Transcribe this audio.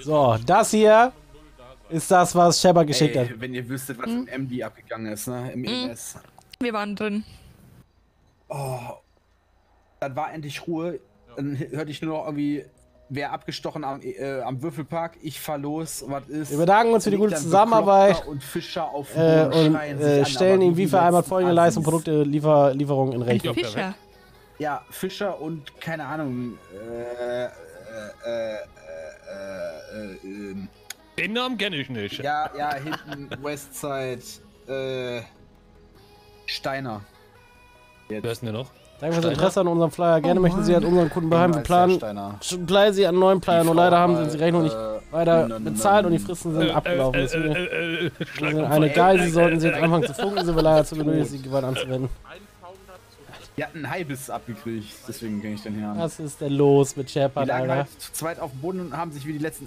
So, das hier ist das, was Shepard geschickt Ey, hat. wenn ihr wüsstet, was im MD abgegangen ist, ne? Im EMS. Wir waren drin. Oh. Dann war endlich Ruhe. Dann hörte ich nur noch irgendwie, wer abgestochen am, äh, am Würfelpark. Ich fahr los, was ist. Wir bedanken uns für die gute Zusammenarbeit. Und Fischer auf Äh, und äh, an, stellen ihm wie vereinbart folgende Leistung, Assis. Produkte, Liefer Lieferung in Rechnung. Fischer. Ja, Fischer und keine Ahnung. Äh, äh, äh, ähm, Den Namen kenne ich nicht. ja, ja, hinten Westside. Äh, Steiner. Wer ist denn der noch? Danke fürs? Interesse an unserem Flyer. Gerne Oh möchten Sie als unseren Kunden beheim. Wir Hinweis, planen gleich Sie an neuen Flyer, nur leider haben Sie die Rechnung nicht Äh, weiter bezahlt und die. Fristen sind abgelaufen. Äh, äh, Sie Schlag sind auf eine Äh, sollten Sie jetzt anfangen zu funken, sind wir leider zu benötigt, die Gewalt anzuwenden. Die hatten einen Haibiss abgekriegt, deswegen ging ich den hier an. Was ist denn los mit Die Shepard, lagen Alter? halt zu zweit auf dem Boden und haben sich wie die letzten